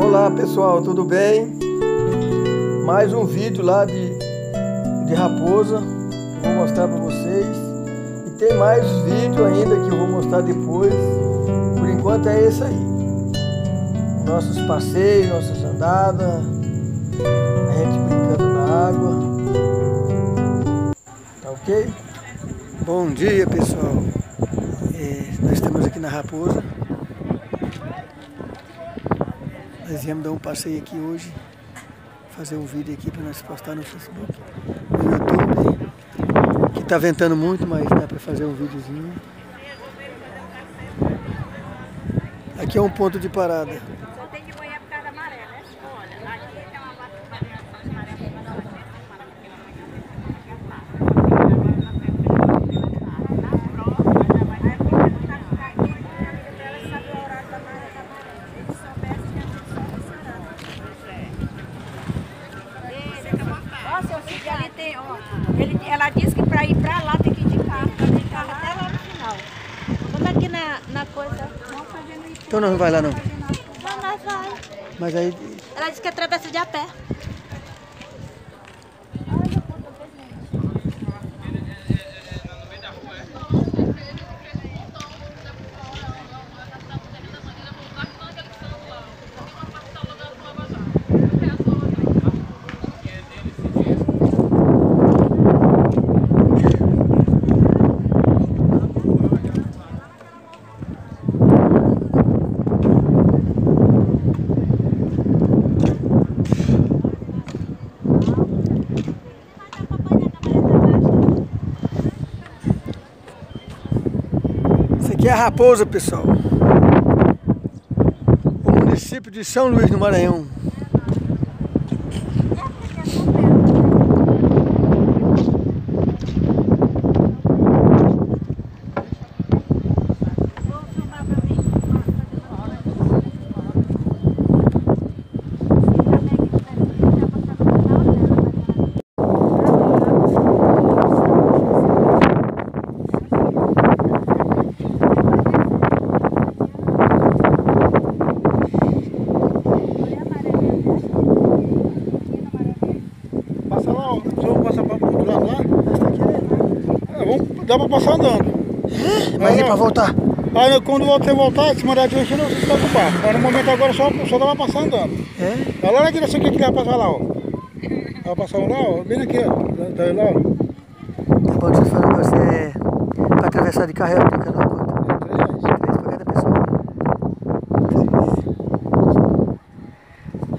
Olá pessoal, tudo bem? Mais um vídeo lá de, de raposa Vou mostrar para vocês. E tem mais vídeo ainda que eu vou mostrar depois. Por enquanto é esse aí. Nossos passeios, nossas andadas A gente brincando na água. Tá ok? Bom dia pessoal. É, Nós estamos aqui na Raposa Nós viemos dar um passeio aqui hoje, fazer um vídeo aqui para nós postar no Facebook, no YouTube, que tá ventando muito, mas dá para fazer um videozinho. Aqui é um ponto de parada. Ele, ela disse que para ir para lá tem que ir de carro, para ir carro até lá no final. Vamos aqui na, na coisa. Vamos fazendo isso. Então não vai lá não. Não, nós vai. Mas aí. Ela disse que atravessa de a pé. Aqui é Raposa, pessoal. O município de São Luís do Maranhão. Passa lá, ó. Só vou passar para outro lado lá. É, vamos, dá para passar andando. Mas e Não, para voltar? Aí quando você voltar, se mandar dirigindo, você se preocupar. Mas no momento agora só, só dá para passar andando. É? Vai lá na direção que vai passar lá, ó. Vai passar lá, ó. Bem aqui, ó. Tá aí lá, ó. Tá bom, deixa eu falar um negócio. É, para atravessar de carro é o cada uma conta. É Três para cada pessoa.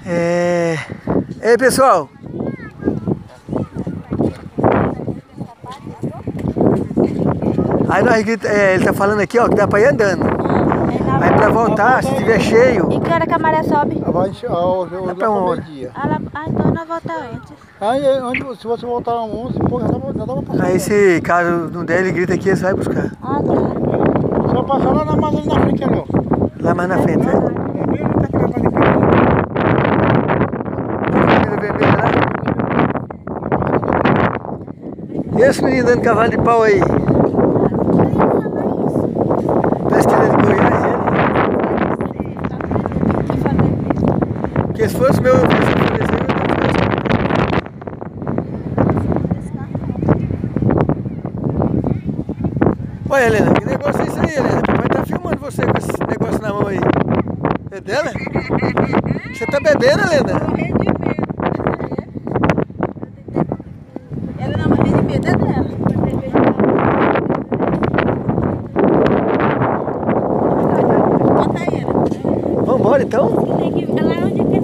É. Ei pessoal! Aí nós é, ele tá falando aqui, ó, que dá pra ir andando. Aí pra voltar, se tiver cheio, E que hora que a maré sobe? Ah, Vai encher, ó, hoje Dá lá pra uma. Ah, ah, então nós voltamos antes. Aí, onde, se você voltar a 11, pô, já dá, pra- já dá pra passar. aí se caso não der, ele grita aqui, você vai buscar. Ah, tá. Só passar lá na massa ali na frente, ali, ó. Lá mais na frente, né? É parte de cá. Vermelho, vermelho lá. E esse menino dando cavalo de pau aí? Parece que ele é de Goiás, ele. Porque se fosse meu, se fosse meu desenho, eu não Olha, Helena, que negócio é isso aí, Helena? Papai tá filmando você com esse negócio na mão aí. É dela? Você tá bebendo, Helena? Ela não morrendo de medo é dela. Ela. Vambora então? Ir lá onde que